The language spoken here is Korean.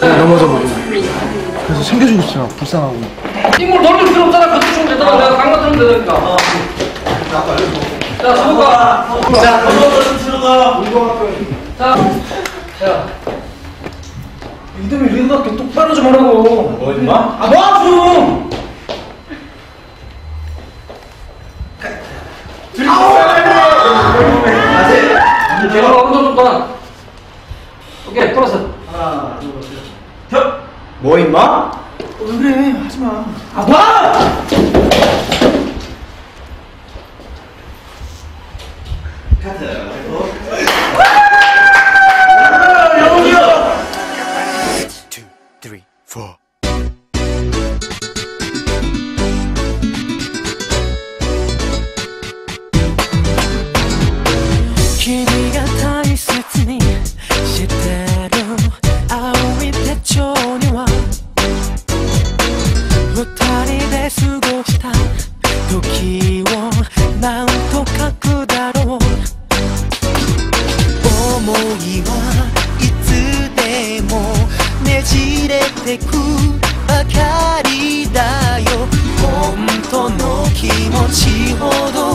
넘어져 버리고 그래서 챙겨주고 있으면 불쌍하고 인물 돌릴 필요 없잖아. 그때 좀 되잖아. 내가 강만 들으면 되니까. 자, 수고가. 자, 들어가. 자, 자. 이놈의 리더답게 똑바로 좀 하라고. 뭐, 임마? 아, 놔, 좀! 아우! 제가 엉덩이 좀 봐. 오케이, 돌아서. 뭐 임마? 왜 그래 하지 마 아, 봐! two, three, four.君が なんと書くだろう思いはいつでもねじれてくばかりだよ。本当の気持ちほど